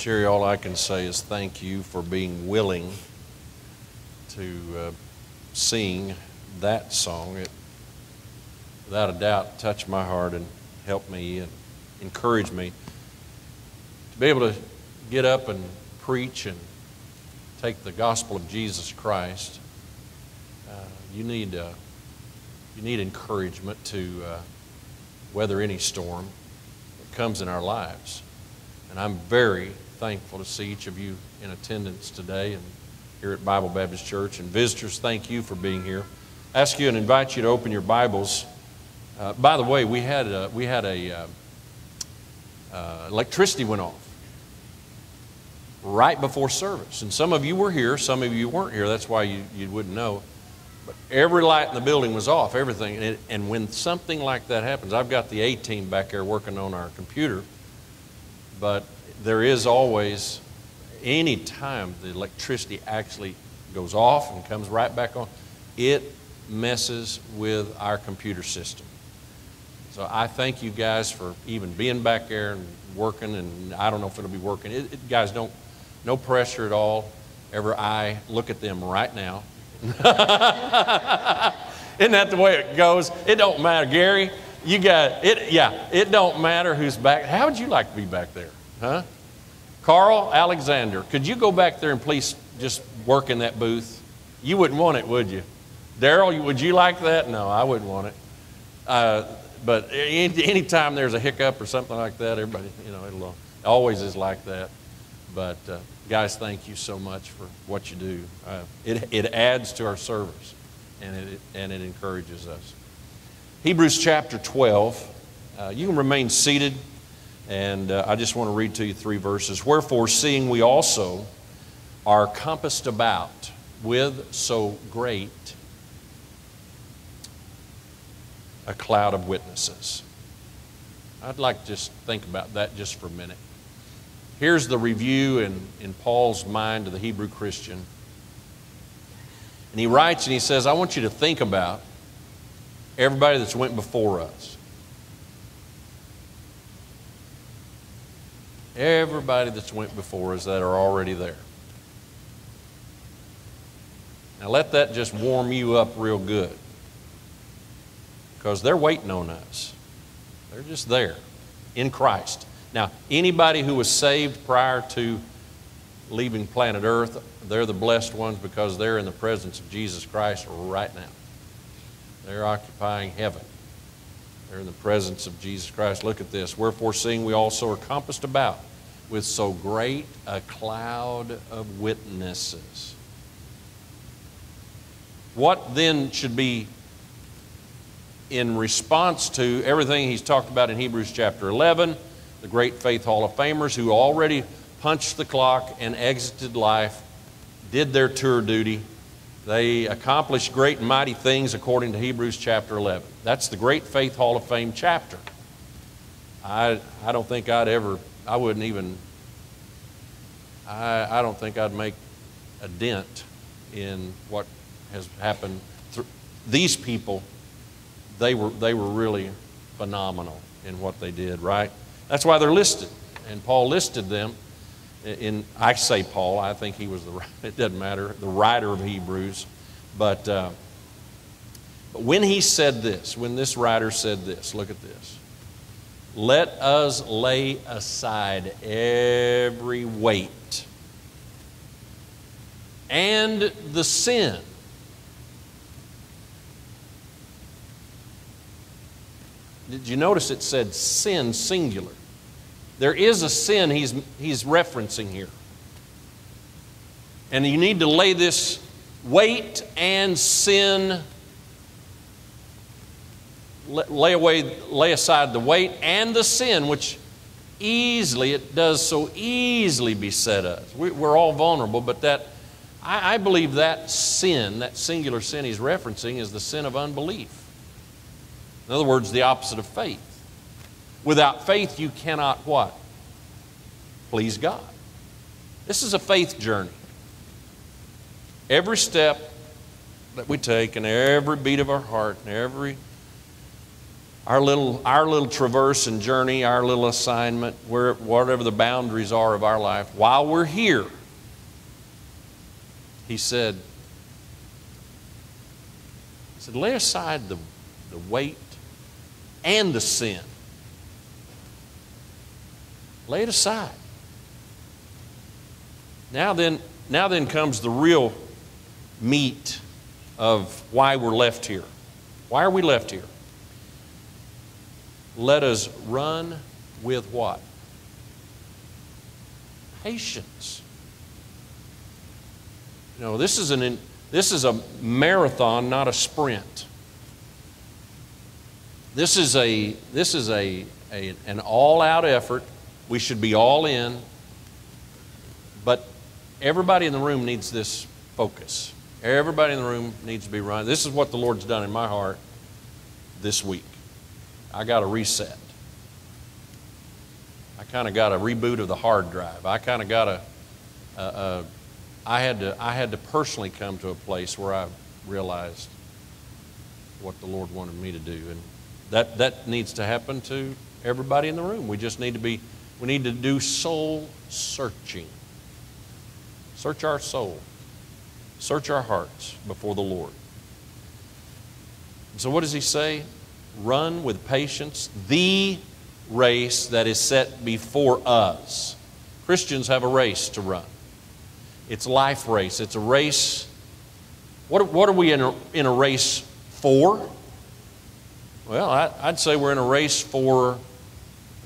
Sherry, all I can say is thank you for being willing to uh, sing that song. It, without a doubt, touched my heart and helped me and encouraged me to be able to get up and preach and take the gospel of Jesus Christ. Uh, you need uh, you need encouragement to uh, weather any storm that comes in our lives. And I'm very thankful to see each of you in attendance today and here at Bible Baptist Church. And visitors, thank you for being here. I ask you and invite you to open your Bibles. Uh, by the way, we had a, we had a uh, uh, electricity went off right before service, and some of you were here, some of you weren't here. That's why you, you wouldn't know. But every light in the building was off, everything. And, it, and when something like that happens, I've got the A team back there working on our computer but there is always, any time the electricity actually goes off and comes right back on, it messes with our computer system. So I thank you guys for even being back there and working, and I don't know if it'll be working. It, it, guys, don't, no pressure at all. Ever I look at them right now. Isn't that the way it goes? It don't matter, Gary. You got it. Yeah, it don't matter who's back. How would you like to be back there? Huh? Carl Alexander, could you go back there and please just work in that booth? You wouldn't want it, would you? Daryl, would you like that? No, I wouldn't want it. Uh, but any, anytime there's a hiccup or something like that, everybody, you know, it'll always is like that. But uh, guys, thank you so much for what you do. Uh, it, it adds to our service and it, and it encourages us. Hebrews chapter 12. Uh, you can remain seated, and uh, I just want to read to you three verses. Wherefore, seeing we also are compassed about with so great a cloud of witnesses. I'd like to just think about that just for a minute. Here's the review in, in Paul's mind of the Hebrew Christian. And he writes and he says, I want you to think about everybody that's went before us. Everybody that's went before us that are already there. Now let that just warm you up real good. Because they're waiting on us. They're just there in Christ. Now, anybody who was saved prior to leaving planet Earth, they're the blessed ones because they're in the presence of Jesus Christ right now. They're occupying heaven. They're in the presence of Jesus Christ. Look at this. Wherefore, seeing we also are compassed about with so great a cloud of witnesses. What then should be in response to everything he's talked about in Hebrews chapter 11, the great faith hall of famers who already punched the clock and exited life, did their tour duty, they accomplished great and mighty things according to Hebrews chapter 11. That's the Great Faith Hall of Fame chapter. I, I don't think I'd ever, I wouldn't even, I, I don't think I'd make a dent in what has happened. These people, they were, they were really phenomenal in what they did, right? That's why they're listed. And Paul listed them in I say Paul, I think he was the it doesn't matter the writer of Hebrews, but uh, but when he said this, when this writer said this, look at this. Let us lay aside every weight and the sin. Did you notice it said sin singular? There is a sin he's, he's referencing here. And you need to lay this weight and sin, lay away, lay aside the weight and the sin, which easily, it does so easily beset us. We're all vulnerable, but that, I believe that sin, that singular sin he's referencing, is the sin of unbelief. In other words, the opposite of faith. Without faith, you cannot what? Please God. This is a faith journey. Every step that we take and every beat of our heart and every our little, our little traverse and journey, our little assignment, where, whatever the boundaries are of our life, while we're here, he said, he said, lay aside the, the weight and the sin. Lay it aside. Now then, now then comes the real meat of why we're left here. Why are we left here? Let us run with what? Patience. You know, this is, an, this is a marathon, not a sprint. This is, a, this is a, a an all out effort. We should be all in. But everybody in the room needs this focus. Everybody in the room needs to be running. This is what the Lord's done in my heart this week. I got a reset. I kind of got a reboot of the hard drive. I kind of got a, a, a I had to I had to personally come to a place where I realized what the Lord wanted me to do, and that that needs to happen to everybody in the room. We just need to be we need to do soul searching. Search our soul. Search our hearts before the Lord. So what does he say? Run with patience the race that is set before us. Christians have a race to run. It's a life race. It's a race. What, what are we in a, in a race for? Well, I, would say we're in a race for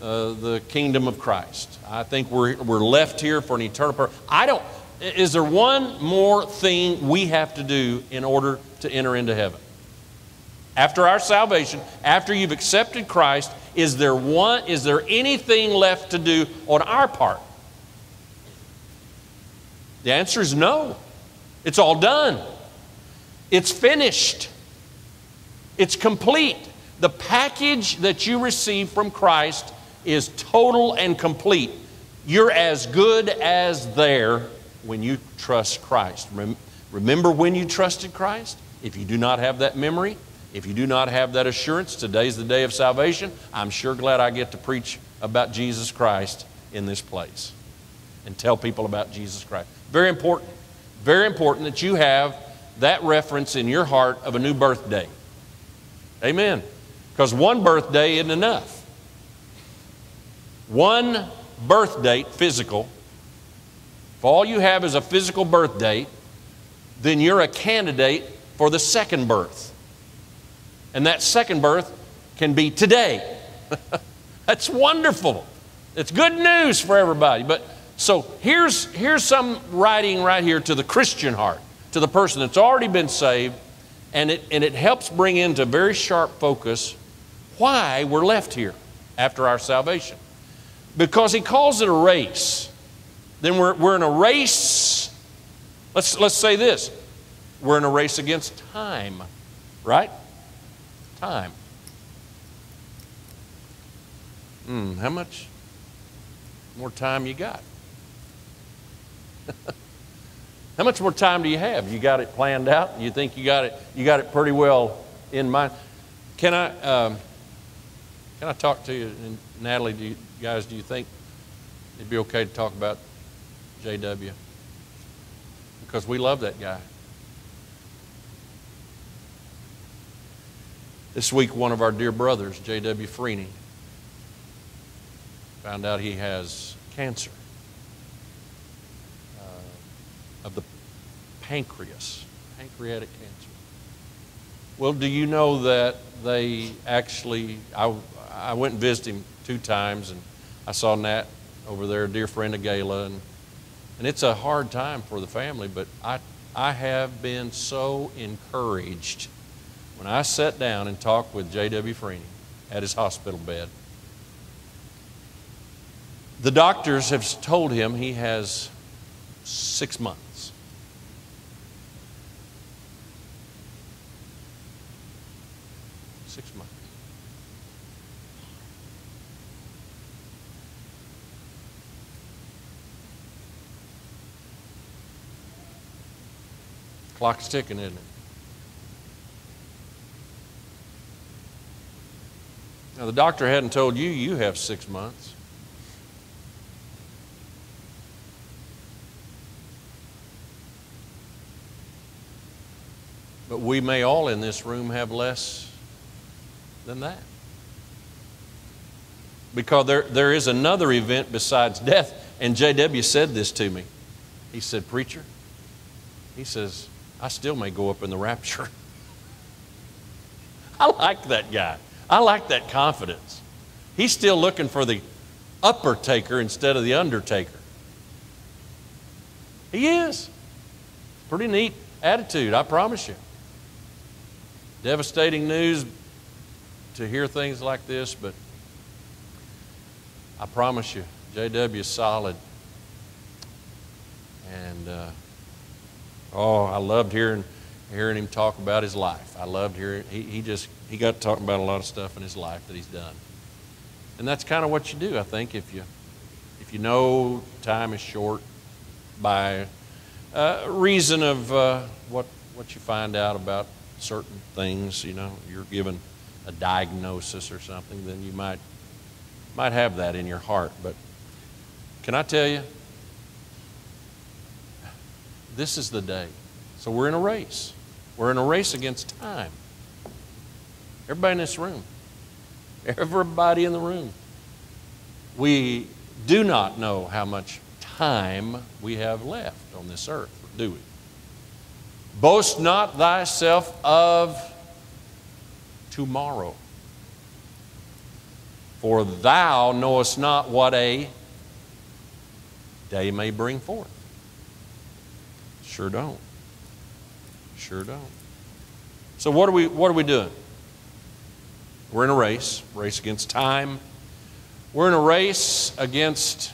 uh, the kingdom of Christ. I think we're, we're left here for an eternal purpose. I don't, is there one more thing we have to do in order to enter into heaven? After our salvation, after you've accepted Christ, is there one is there anything left to do on our part? The answer is no. It's all done. It's finished. It's complete. The package that you receive from Christ is total and complete. You're as good as there when you trust Christ. Remember when you trusted Christ? If you do not have that memory, if you do not have that assurance, today's the day of salvation. I'm sure glad I get to preach about Jesus Christ in this place and tell people about Jesus Christ. Very important. Very important that you have that reference in your heart of a new birthday. Amen. Because one birthday isn't enough. One birth date, physical, if all you have is a physical birth date, then you're a candidate for the second birth. And that second birth can be today. That's wonderful. It's good news for everybody. But so here's, here's some writing right here to the Christian heart, to the person that's already been saved, and it, and it helps bring into very sharp focus why we're left here after our salvation. Because he calls it a race. Then we're, we're in a race. Let's, let's say this we're in a race against time, right? Time. Hmm, how much more time you got? how much more time do you have? You got it planned out? You think you got it? You got it pretty well in mind. Can I? Um, can I talk to you? And Natalie, do you guys? Do you think it'd be okay to talk about JW? Because we love that guy. This week, one of our dear brothers, J.W. Freeney, found out he has cancer uh, of the pancreas, pancreatic cancer. Well, do you know that they actually, I, I went and visited him two times, and I saw Nat over there, a dear friend of Gala, and, and it's a hard time for the family, but I, I have been so encouraged when I sat down and talked with J.W. Freeney at his hospital bed, the doctors have told him he has six months. Six months. Clock's ticking, isn't it? Now, the doctor hadn't told you you have six months. But we may all in this room have less than that. Because there, there is another event besides death. And J.W. said this to me. He said, Preacher, he says, I still may go up in the rapture. I like that guy. I like that confidence. He's still looking for the upper taker instead of the undertaker. He is. Pretty neat attitude, I promise you. Devastating news to hear things like this, but I promise you, JW is solid. And uh, oh, I loved hearing hearing him talk about his life. I loved hearing he, he just he got to talking about a lot of stuff in his life that he's done. And that's kind of what you do, I think, if you if you know time is short by uh, reason of uh, what what you find out about certain things, you know, you're given a diagnosis or something, then you might might have that in your heart. But can I tell you, this is the day. So we're in a race. We're in a race against time. Everybody in this room. Everybody in the room. We do not know how much time we have left on this earth, do we? Boast not thyself of tomorrow. For thou knowest not what a day may bring forth. Sure don't. Sure don't. So what are we what are we doing? We're in a race, race against time. We're in a race against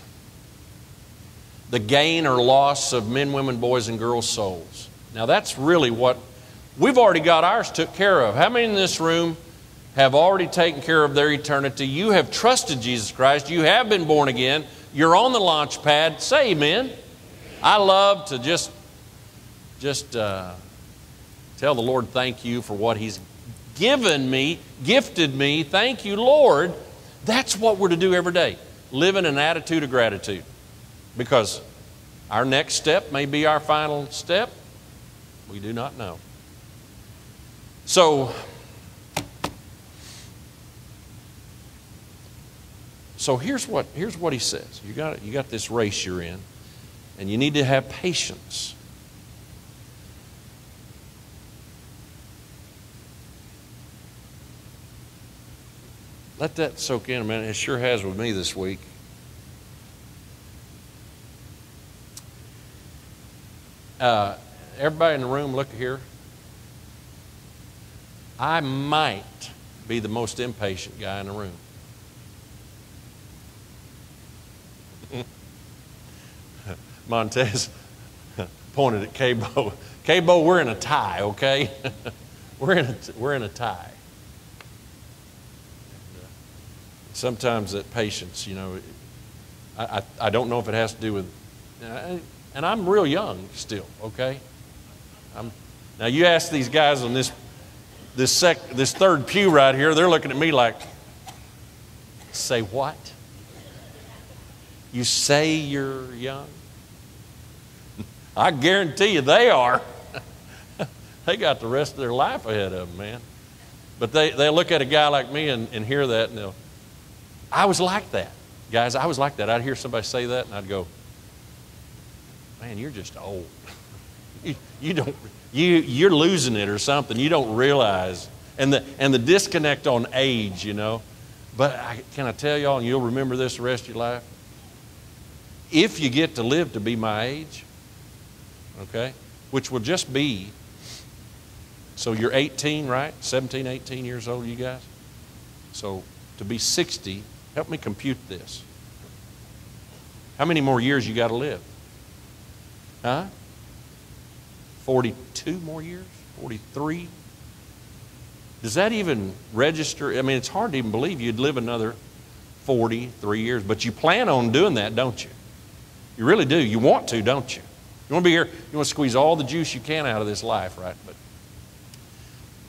the gain or loss of men, women, boys, and girls' souls. Now that's really what we've already got ours took care of. How many in this room have already taken care of their eternity? You have trusted Jesus Christ. You have been born again. You're on the launch pad. Say amen. I love to just just uh, tell the Lord thank you for what He's given me, gifted me. Thank you, Lord. That's what we're to do every day. Live in an attitude of gratitude. Because our next step may be our final step. We do not know. So, so here's what, here's what he says. You got, you got this race you're in, and you need to have patience. Let that soak in a minute. It sure has with me this week. Uh, everybody in the room, look here. I might be the most impatient guy in the room. Montez pointed at Cabo. Cabo, we're in a tie, okay? we're, in a, we're in a tie. Sometimes that patience, you know, I, I, I, don't know if it has to do with, uh, and I'm real young still, okay? I'm, now you ask these guys on this, this, sec, this third pew right here, they're looking at me like, say what? You say you're young? I guarantee you they are. they got the rest of their life ahead of them, man. But they, they look at a guy like me and, and hear that and they'll, I was like that. Guys, I was like that. I'd hear somebody say that and I'd go, man, you're just old. you, you don't, you, you're losing it or something. You don't realize. And the, and the disconnect on age, you know. But I, can I tell y'all, and you'll remember this the rest of your life? If you get to live to be my age, okay, which will just be, so you're 18, right? 17, 18 years old, you guys? So to be 60 Help me compute this. How many more years you got to live? Huh? 42 more years? 43? Does that even register? I mean, it's hard to even believe you'd live another 43 years, but you plan on doing that, don't you? You really do. You want to, don't you? You want to be here, you want to squeeze all the juice you can out of this life, right? But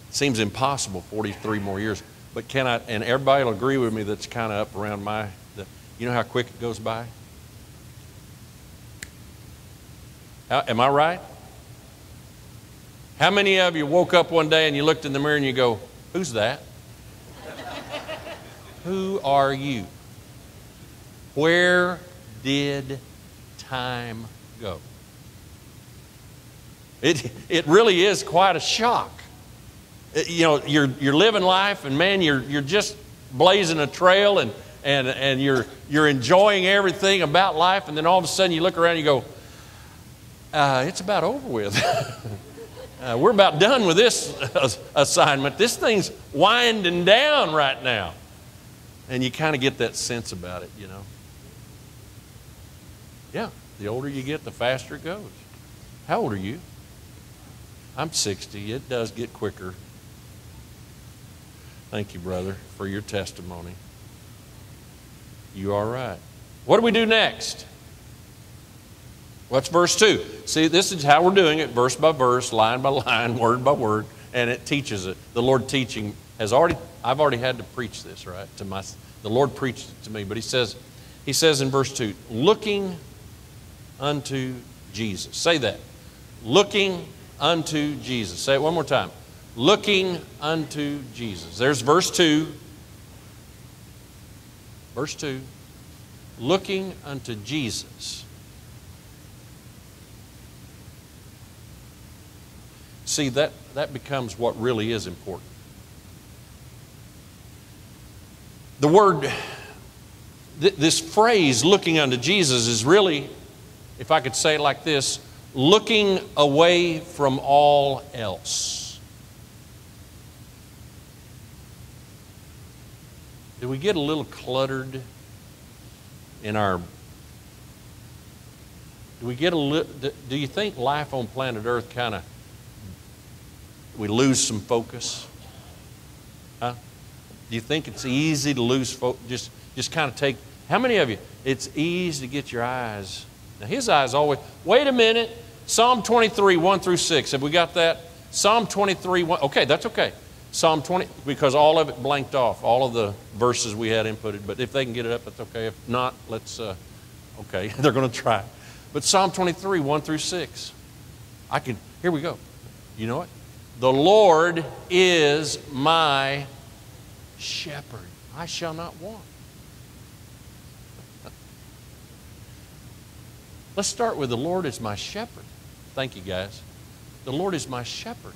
it seems impossible 43 more years. But can I, and everybody will agree with me that's kind of up around my, the, you know how quick it goes by? How, am I right? How many of you woke up one day and you looked in the mirror and you go, Who's that? Who are you? Where did time go? It, it really is quite a shock. It, you know, you're, you're living life, and man, you're, you're just blazing a trail, and, and, and you're, you're enjoying everything about life, and then all of a sudden you look around and you go, uh, it's about over with. uh, we're about done with this assignment. This thing's winding down right now. And you kind of get that sense about it, you know. Yeah, the older you get, the faster it goes. How old are you? I'm 60. It does get quicker. Thank you, brother, for your testimony. You are right. What do we do next? What's verse 2? See, this is how we're doing it verse by verse, line by line, word by word, and it teaches it. The Lord teaching has already, I've already had to preach this, right? To my, the Lord preached it to me, but He says, He says in verse 2, looking unto Jesus. Say that. Looking unto Jesus. Say it one more time. Looking unto Jesus. There's verse 2. Verse 2. Looking unto Jesus. See, that, that becomes what really is important. The word, th- this phrase, looking unto Jesus, is really, if I could say it like this, looking away from all else. Do we get a little cluttered in our do we get a little. do you think life on planet earth kind of we lose some focus huh do you think it's easy to lose focus just just kind of take how many of you it's easy to get your eyes now, his eyes always, wait a minute. Psalm 23, 1 through 6. Have we got that? Psalm 23, 1. Okay, that's okay. Psalm 20, because all of it blanked off, all of the verses we had inputted. But if they can get it up, that's okay. If not, let's, uh, okay, they're going to try. But Psalm 23, 1 through 6. I can, here we go. You know what? The Lord is my shepherd. I shall not want. Let's start with the Lord is my shepherd. Thank you, guys. The Lord is my shepherd.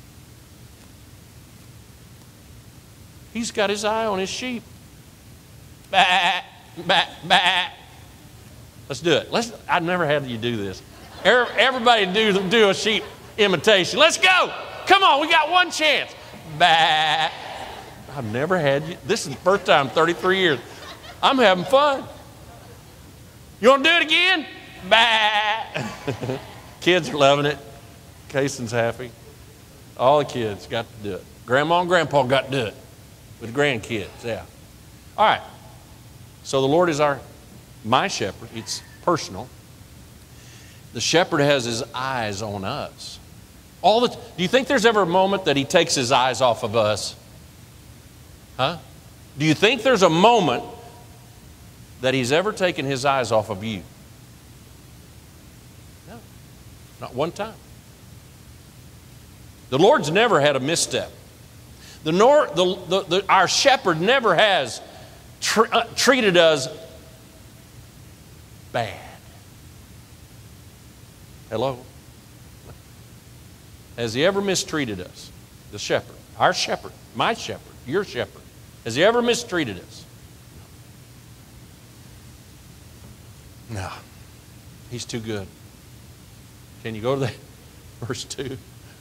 He's got his eye on his sheep. Bah, bah, bah. Let's do it. Let's, I've never had you do this. Everybody do, do a sheep imitation. Let's go. Come on, we got one chance. Bah. I've never had you. This is the first time 33 years. I'm having fun. You want to do it again? Bah! kids are loving it. Kason's happy. All the kids got to do it. Grandma and Grandpa got to do it with grandkids. Yeah. All right. So the Lord is our my shepherd. It's personal. The shepherd has his eyes on us. All the, do you think there's ever a moment that he takes his eyes off of us? Huh? Do you think there's a moment that he's ever taken his eyes off of you? No, not one time. The Lord's never had a misstep. The, nor, the, the, the our shepherd never has tr- uh, treated us bad. Hello? Has he ever mistreated us? The shepherd, our shepherd, my shepherd, your shepherd. Has he ever mistreated us? No. He's too good. Can you go to that verse 2?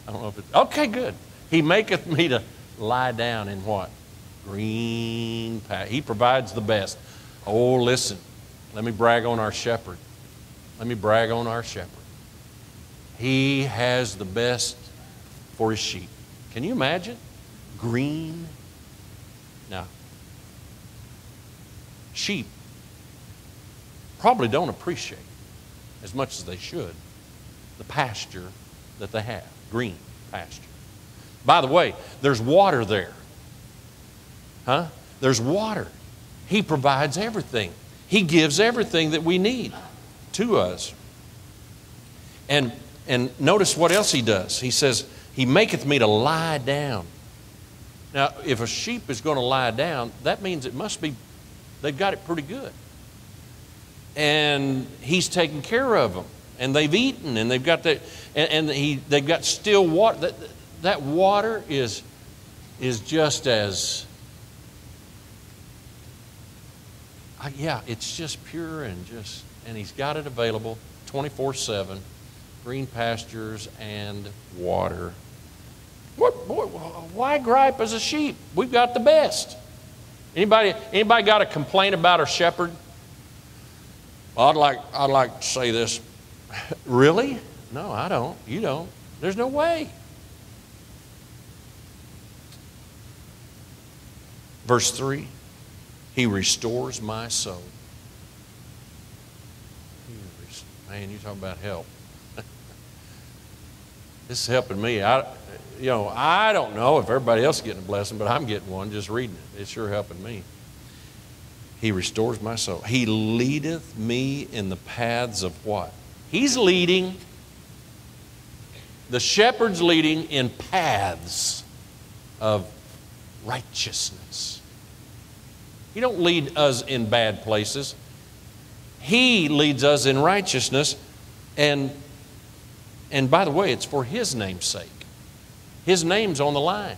I don't know if it's okay, good. He maketh me to lie down in what? Green path. He provides the best. Oh, listen. Let me brag on our shepherd. Let me brag on our shepherd. He has the best for his sheep. Can you imagine? Green. Now, sheep probably don't appreciate as much as they should the pasture that they have green pasture. By the way, there's water there. Huh? There's water. He provides everything. He gives everything that we need to us. And, and notice what else he does. He says, He maketh me to lie down. Now, if a sheep is going to lie down, that means it must be, they've got it pretty good. And he's taken care of them. And they've eaten and they've got that, and, and he, they've got still water. That, water is, is just as yeah, it's just pure and just, and he's got it available 24 7 green pastures and water. What, boy, why gripe as a sheep? We've got the best. Anybody, anybody got a complaint about our shepherd? I'd like, I'd like to say this. really? No, I don't. You don't. There's no way. Verse 3 he restores my soul. Man, you talk about help. this is helping me. I, you know, I don't know if everybody else is getting a blessing, but I'm getting one just reading it. It's sure helping me. He restores my soul. He leadeth me in the paths of what? He's leading. The shepherd's leading in paths of righteousness. He don't lead us in bad places. He leads us in righteousness. And, and by the way, it's for His name's sake. His name's on the line.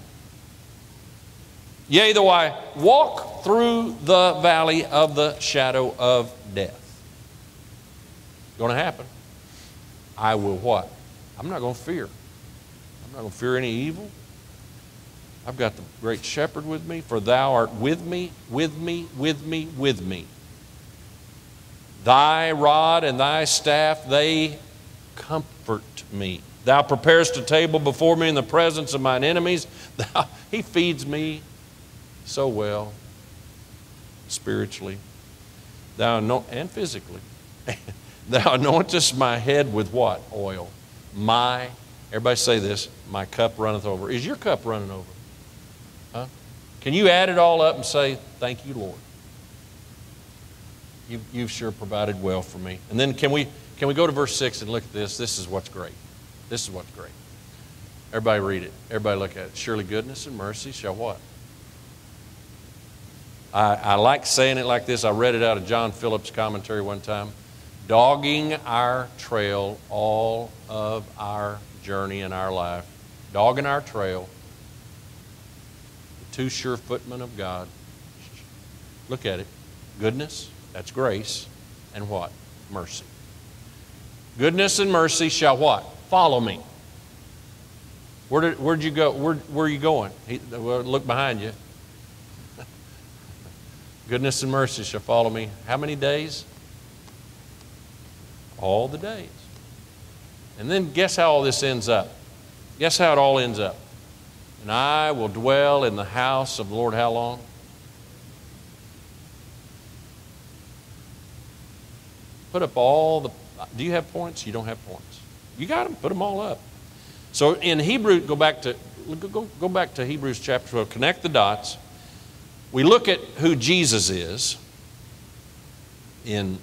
Yea, though I walk through the valley of the shadow of death. Going to happen. I will what? I'm not going to fear. I'm not going to fear any evil. I've got the great shepherd with me, for thou art with me, with me, with me, with me. Thy rod and thy staff, they comfort me. Thou preparest a table before me in the presence of mine enemies. Thou, he feeds me so well, spiritually. Thou know, and physically. Thou anointest my head with what? Oil. My, everybody say this, my cup runneth over. Is your cup running over? Can you add it all up and say, Thank you, Lord? You, you've sure provided well for me. And then can we, can we go to verse 6 and look at this? This is what's great. This is what's great. Everybody read it. Everybody look at it. Surely goodness and mercy shall what? I, I like saying it like this. I read it out of John Phillips' commentary one time. Dogging our trail all of our journey in our life. Dogging our trail two sure footmen of God. Look at it. Goodness, that's grace, and what? Mercy. Goodness and mercy shall what? Follow me. Where did where'd you go? Where, where are you going? He, well, look behind you. Goodness and mercy shall follow me. How many days? All the days. And then guess how all this ends up? Guess how it all ends up? And I will dwell in the house of the Lord how long? Put up all the. Do you have points? You don't have points. You got them. Put them all up. So in Hebrew, go back to go, go back to Hebrews chapter 12. Connect the dots. We look at who Jesus is. In,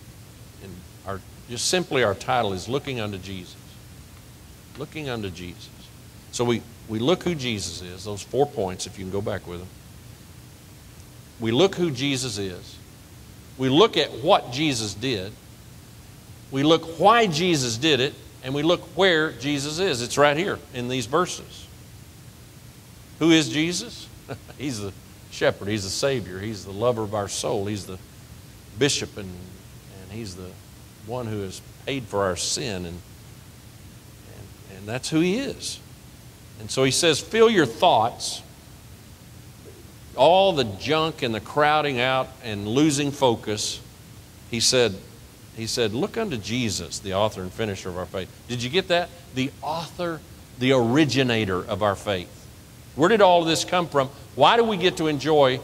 in our just simply our title is looking unto Jesus. Looking unto Jesus. So we we look who Jesus is, those four points, if you can go back with them. We look who Jesus is. We look at what Jesus did. We look why Jesus did it, and we look where Jesus is. It's right here in these verses. Who is Jesus? he's the shepherd, he's the Savior, he's the lover of our soul, he's the bishop, and, and he's the one who has paid for our sin, and, and, and that's who he is. And so he says, fill your thoughts, all the junk and the crowding out and losing focus. He said, he said, look unto Jesus, the author and finisher of our faith. Did you get that? The author, the originator of our faith. Where did all of this come from? Why do we get to enjoy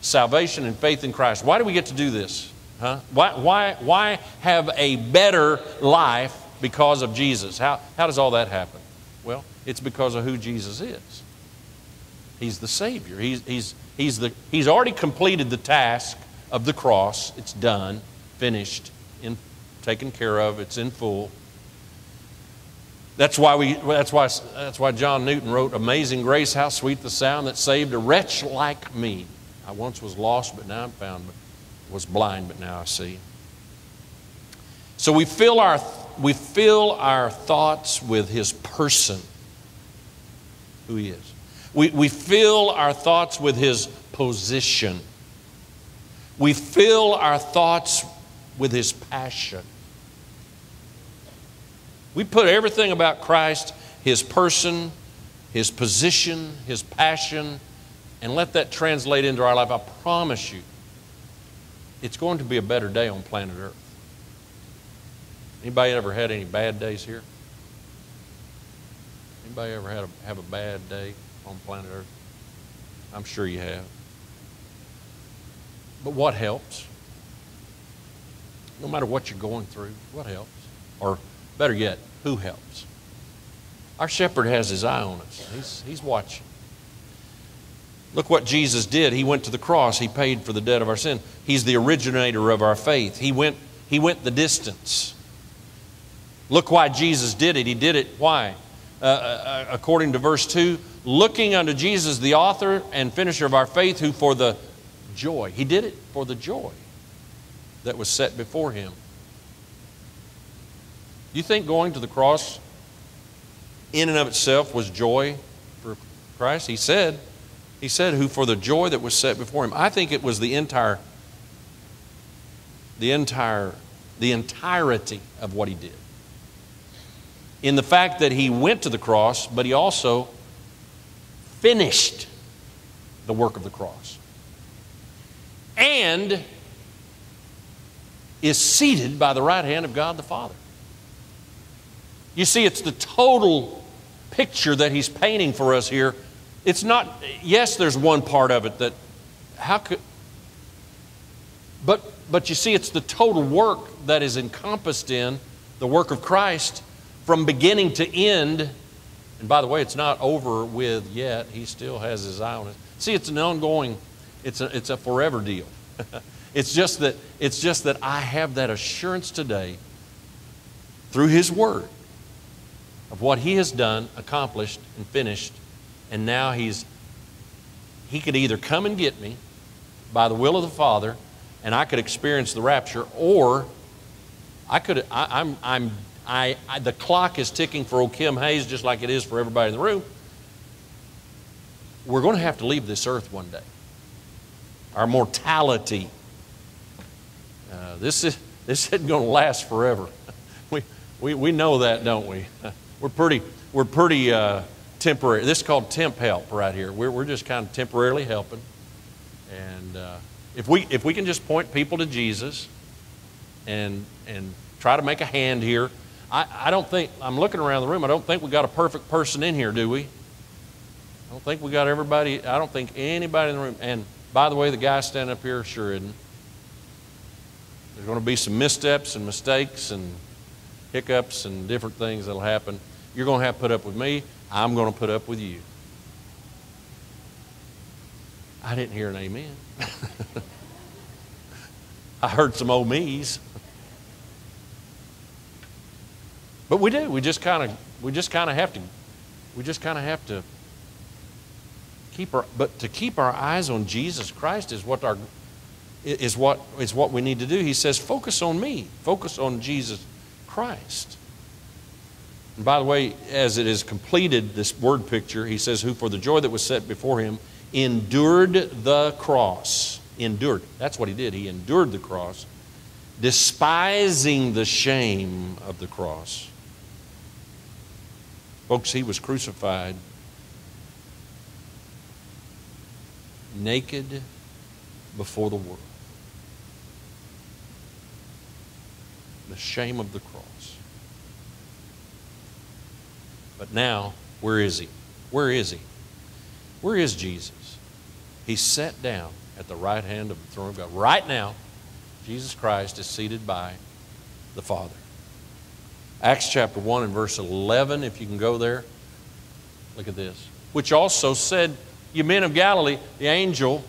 salvation and faith in Christ? Why do we get to do this? Huh? Why, why, why have a better life because of Jesus? How, how does all that happen? Well, it's because of who Jesus is. He's the Savior. He's, he's, he's, the, he's already completed the task of the cross. It's done, finished, in, taken care of, it's in full. That's why, we, that's, why, that's why John Newton wrote, Amazing Grace, how sweet the sound that saved a wretch like me. I once was lost, but now I'm found, was blind, but now I see. So we fill our, we fill our thoughts with his person, who he is. We, we fill our thoughts with his position. We fill our thoughts with his passion. We put everything about Christ, his person, his position, his passion, and let that translate into our life. I promise you, it's going to be a better day on planet Earth. Anybody ever had any bad days here? Anybody ever had a, have a bad day on planet Earth? I'm sure you have. But what helps? No matter what you're going through, what helps? Or better yet, who helps? Our shepherd has his eye on us, he's, he's watching. Look what Jesus did. He went to the cross. He paid for the debt of our sin. He's the originator of our faith. He went, he went the distance. Look why Jesus did it. He did it why? Uh, uh, uh according to verse 2, looking unto Jesus, the author and finisher of our faith, who for the joy, he did it for the joy that was set before him. You think going to the cross in and of itself was joy for Christ? He said, he said, who for the joy that was set before him. I think it was the entire, the entire, the entirety of what he did. In the fact that he went to the cross, but he also finished the work of the cross and is seated by the right hand of God the Father. You see, it's the total picture that he's painting for us here. It's not, yes, there's one part of it that, how could, but, but you see, it's the total work that is encompassed in the work of Christ from beginning to end and by the way, it's not over with yet. He still has his eye on it. See, it's an ongoing, it's a, it's a forever deal. it's, just that, it's just that I have that assurance today through his word of what he has done, accomplished, and finished. And now he's, he could either come and get me by the will of the Father, and I could experience the rapture, or I could, I, I'm, I'm I, I, the clock is ticking for old Kim Hayes just like it is for everybody in the room. We're going to have to leave this earth one day. Our mortality. Uh, this, is, this isn't going to last forever. we, we, we know that, don't we? We're pretty, we're pretty uh, temporary. This is called temp help right here. We're, we're just kind of temporarily helping. And uh, if, we, if we can just point people to Jesus and, and try to make a hand here, I, I don't think, I'm looking around the room, I don't think we got a perfect person in here, do we? I don't think we got everybody, I don't think anybody in the room, and by the way, the guy standing up here sure isn't. There's going to be some missteps and mistakes and hiccups and different things that'll happen. You're going to have to put up with me. I'm going to put up with you. I didn't hear an amen. I heard some old me's. But we do. We just kind of we just kind of have to we just kind of have to keep our but to keep our eyes on Jesus Christ is what our is what is what we need to do. He says, focus on me, focus on Jesus Christ. And by the way, as it is completed, this word picture, he says, Who for the joy that was set before him endured the cross. Endured. That's what he did. He endured the cross, despising the shame of the cross Folks, he was crucified naked before the world. The shame of the cross. But now, where is he? Where is he? Where is Jesus? He's sat down at the right hand of the throne of God. Right now, Jesus Christ is seated by the Father. Acts chapter 1 and verse 11, if you can go there. Look at this. Which also said, You men of Galilee, the angel,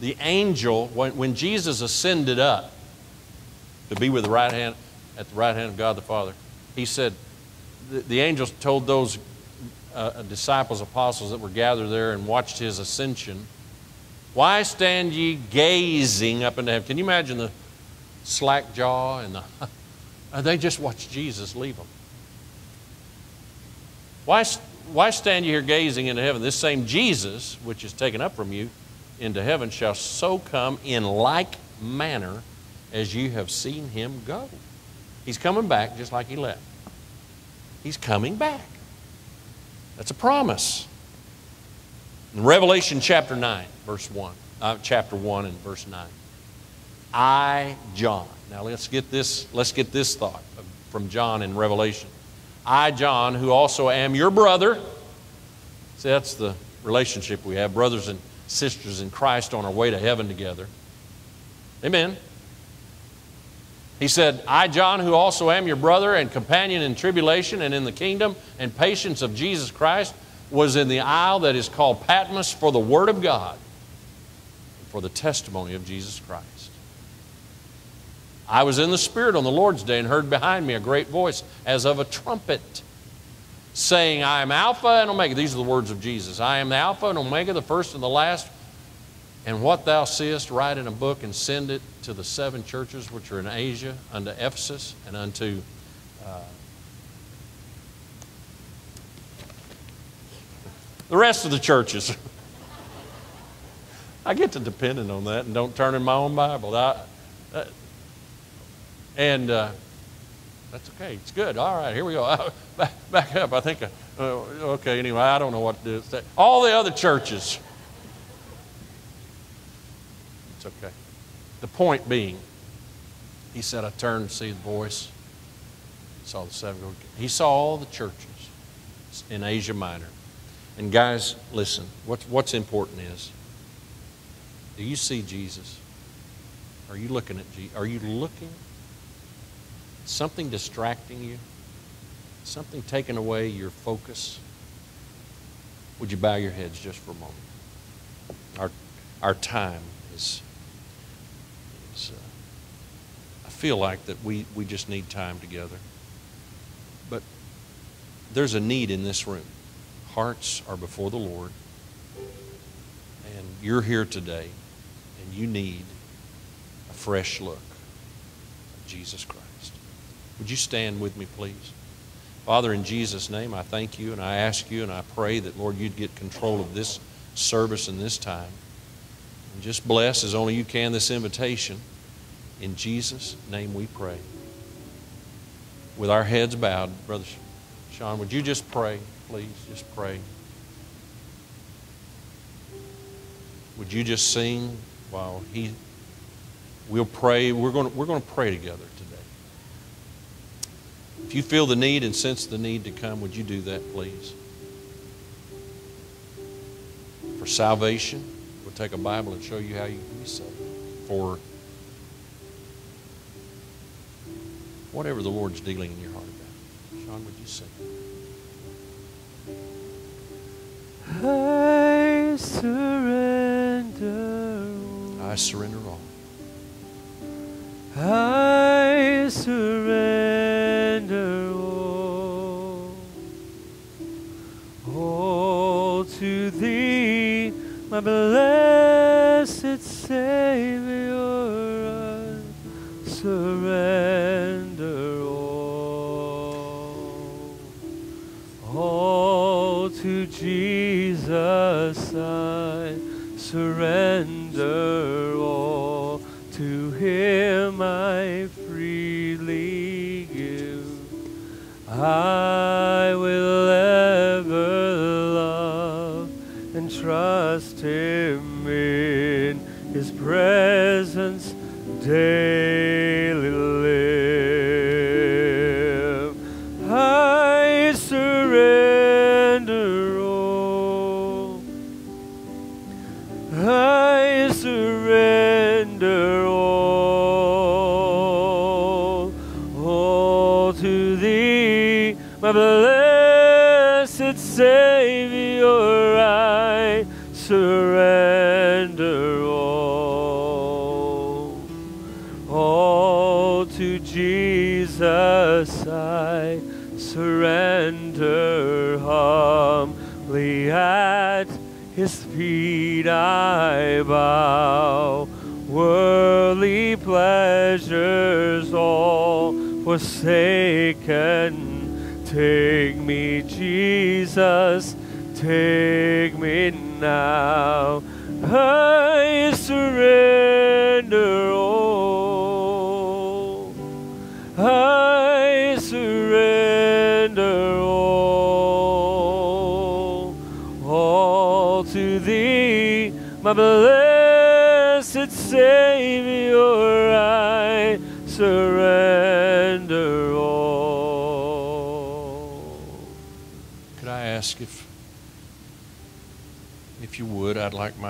the angel, when, when Jesus ascended up to be with the right hand, at the right hand of God the Father, he said, the, the angels told those uh, disciples, apostles that were gathered there and watched his ascension, Why stand ye gazing up into heaven? Can you imagine the slack jaw and the. They just watched Jesus leave them. Why, why stand you here gazing into heaven? This same Jesus, which is taken up from you into heaven, shall so come in like manner as you have seen him go. He's coming back just like he left. He's coming back. That's a promise. In Revelation chapter 9, verse 1, uh, chapter 1 and verse 9. I, John. Now let's get this, let's get this thought from John in Revelation. I, John, who also am your brother. See, that's the relationship we have, brothers and sisters in Christ on our way to heaven together. Amen. He said, I, John, who also am your brother and companion in tribulation and in the kingdom and patience of Jesus Christ, was in the isle that is called Patmos for the Word of God for the testimony of Jesus Christ. I was in the Spirit on the Lord's day and heard behind me a great voice as of a trumpet saying, I am Alpha and Omega. These are the words of Jesus. I am the Alpha and Omega, the first and the last. And what thou seest, write in a book and send it to the seven churches which are in Asia, unto Ephesus, and unto uh, the rest of the churches. I get to depending on that and don't turn in my own Bible. I, and uh, that's okay. It's good. All right, here we go. back, back up. I think, uh, okay, anyway, I don't know what to do. All the other churches. It's okay. The point being, he said, I turned to see the voice. Saw the seven. He saw all the churches in Asia Minor. And guys, listen, what's, what's important is, do you see Jesus? Are you looking at Jesus? Are you looking something distracting you, something taking away your focus, would you bow your heads just for a moment? Our, our time is, is uh, I feel like that we, we just need time together. But there's a need in this room. Hearts are before the Lord, and you're here today, and you need a fresh look of Jesus Christ. Would you stand with me, please? Father, in Jesus' name, I thank you and I ask you and I pray that, Lord, you'd get control of this service and this time. And just bless as only you can this invitation. In Jesus' name we pray. With our heads bowed, Brother Sean, would you just pray, please? Just pray. Would you just sing while he, we'll pray. We're going to, we're going to pray together today. If you feel the need and sense the need to come, would you do that, please? For salvation, we'll take a Bible and show you how you can be saved. For whatever the Lord's dealing in your heart about. Sean, would you sing? I surrender. I surrender all. I surrender my blessed Savior. I surrender all, all to Jesus. I surrender him in his presence daily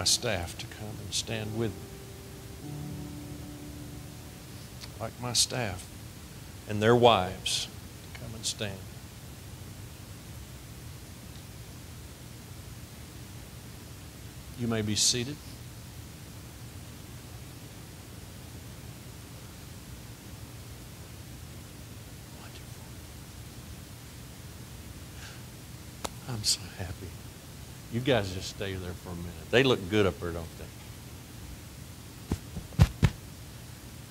my staff to come and stand with me. Like my staff and their wives come and stand. You may be seated. I'm so happy. You guys just stay there for a minute. They look good up there, don't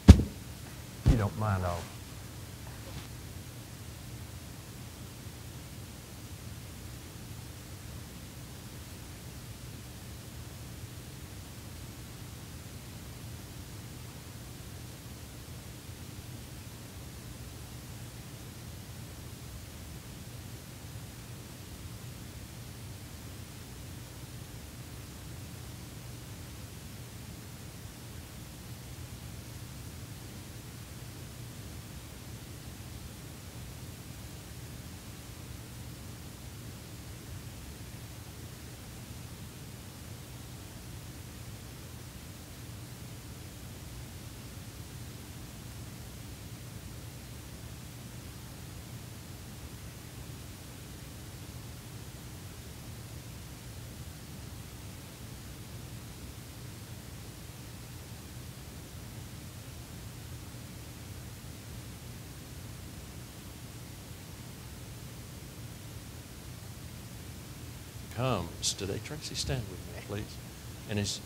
they? You don't mind all. Comes today. Tracy, stand with me, please. And is,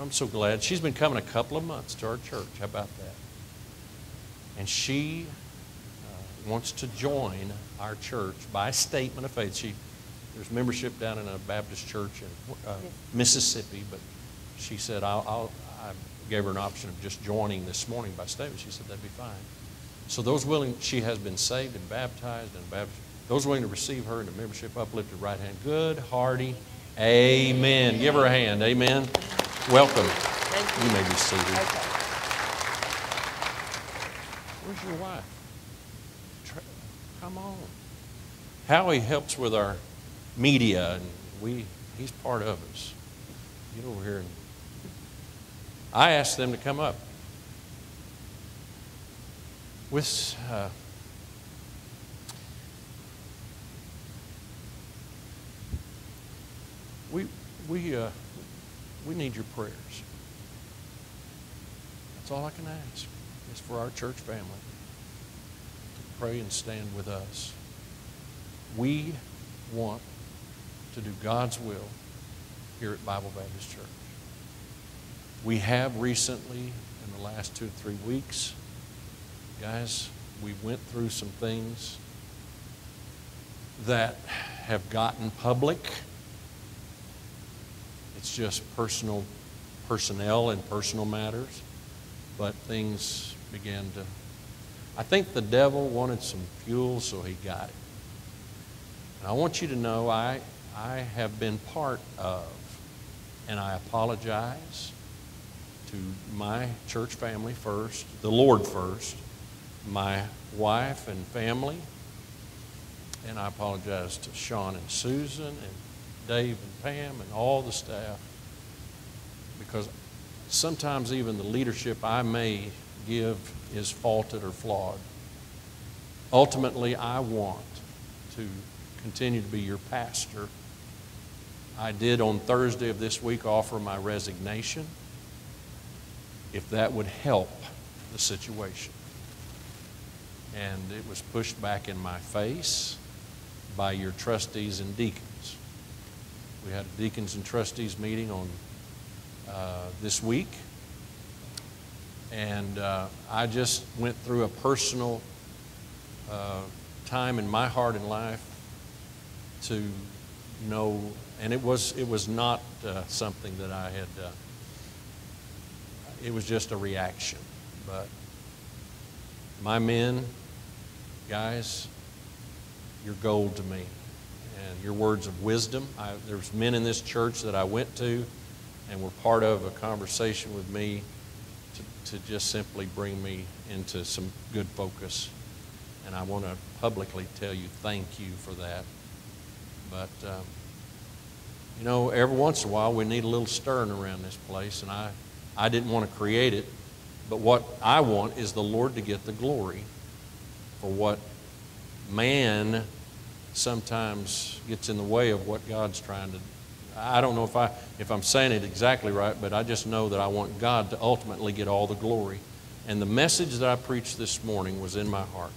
I'm so glad. She's been coming a couple of months to our church. How about that? And she uh, wants to join our church by statement of faith. She, there's membership down in a Baptist church in uh, Mississippi, but she said, I'll, I'll, I gave her an option of just joining this morning by statement. She said, that'd be fine. So those willing, she has been saved and baptized and baptized. Those willing to receive her into membership, uplifted right hand. Good, hearty, amen. Give her a hand, amen. Welcome. You you. may be seated. Okay. Where's your wife? Come on. Howie helps with our media, and we he's part of us. Get over here. And I asked them to come up. With uh, we we uh, we need your prayers. That's all I can ask is for our church family to pray and stand with us. We want to do God's will here at Bible Baptist Church. We have recently, in the last two to three weeks, guys, we went through some things that have gotten public. It's just personal, personnel and personal matters but things began to. I think the devil wanted some fuel, so he got it. And I want you to know I, I have been part of, and I apologize to my church family first, the Lord first, my wife and family, and I apologize to Sean and Susan and Dave and Pam and all the staff because sometimes even the leadership I may give is faulted or flawed. Ultimately, I want to continue to be your pastor I did on Thursday of this week offer my resignation if that would help the situation. And it was pushed back in my face by your trustees and deacons. We had a deacons and trustees meeting on uh, this week, and uh, I just went through a personal uh, time in my heart and life to know, and it was it was not uh, something that I had. Uh, it was just a reaction, but my men, guys, you're gold to me, and your words of wisdom. I, there's men in this church that I went to, and were part of a conversation with me to, to just simply bring me into some good focus. And I want to publicly tell you thank you for that. But, um, you know, every once in a while we need a little stirring around this place, and I, I didn't want to create it. But what I want is the Lord to get the glory for what man sometimes gets in the way of what God's trying to I don't know if I if I'm saying it exactly right, but I just know that I want God to ultimately get all the glory. And the message that I preached this morning was in my heart.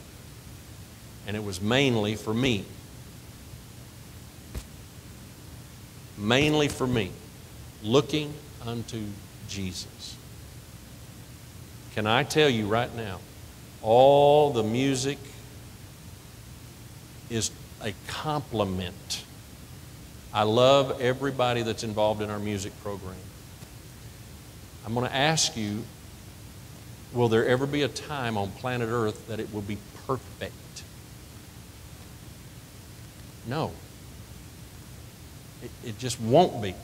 And it was mainly for me. Mainly for me. Looking unto Jesus. Can I tell you right now, all the music is a compliment. I love everybody that's involved in our music program. I'm going to ask you will there ever be a time on planet Earth that it will be perfect? No. It, it just won't be.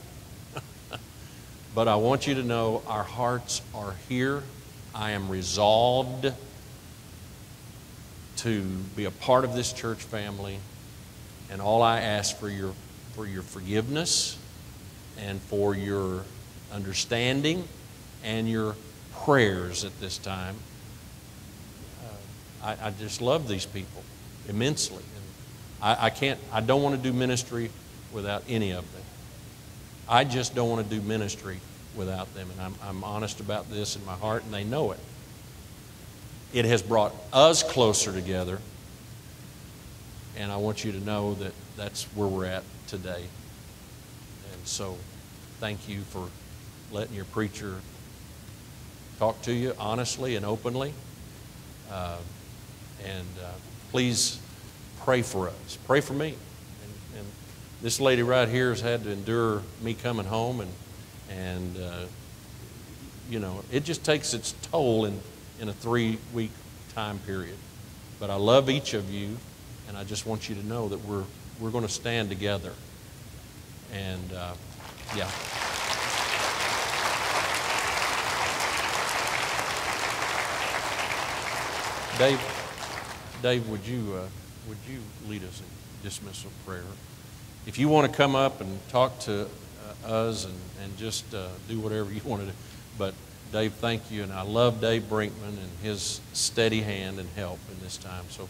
but I want you to know our hearts are here. I am resolved to be a part of this church family. And all I ask for your, for your forgiveness and for your understanding and your prayers at this time. Uh, I, I, just love these people immensely. And I, I can't, I don't want to do ministry without any of them. I just don't want to do ministry without them. And I'm, I'm honest about this in my heart, and they know it. It has brought us closer together, and I want you to know that that's where we're at today. And so, thank you for letting your preacher talk to you honestly and openly. Uh, and uh, please pray for us. Pray for me. And, and, this lady right here has had to endure me coming home, and and uh, you know it just takes its toll in in a three week time period. But I love each of you, and I just want you to know that we're, we're going to stand together. And uh, yeah. Dave, Dave, would you uh, would you lead us in dismissal prayer? If you want to come up and talk to uh, us and, and just uh, do whatever you want to do, but Dave, thank you. And I love Dave Brinkman and his steady hand and help in this time. So.